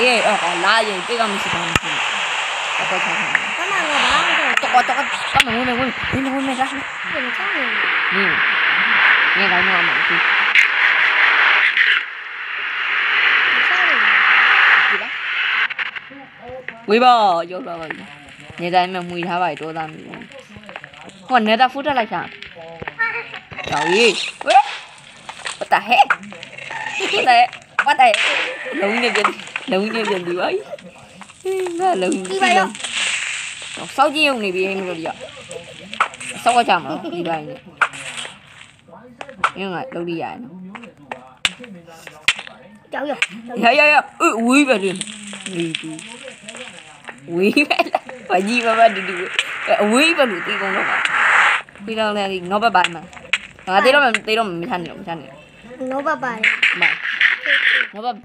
예, 어, 어, 라이, 빼가면 시간. 아까 잘. 까만 거 봐. 똑같, 똑같, 까만 오메, 오메, 오메, 오메, 라. 괜찮아. 응. 얘가 오메, 오메, 오메. quý bò vô rồi như đây mình mười hai bảy đô la mỹ còn nếu ta phút ra lại chẳng trời ơi what the heck what the what the လုံးနေပြန်လုံးနေပြန်ဒီပါငါလုံးဒီပါရောစောက်ကြည့်ရုံနေပြီဟင်းတို့ဒီကစောက်ကြမှာဒီပိုင်းနေငါလုံးရရတယ်နော်ကြောက်ရရရရအဝေးပဲလေဒီဒီဝေးပဲလားဘာကြီးဘာဘာဒီဒီအဝေးပဲလို့တီးကုန်တော့ပါပြီးတော့လည်းငေါ့ဘက်ပိုင်းမှာငါတေးတော့မတေးတော့မချမ်းနေတော့မချမ်းနေနောဘပါလေမငေါ့ဘက်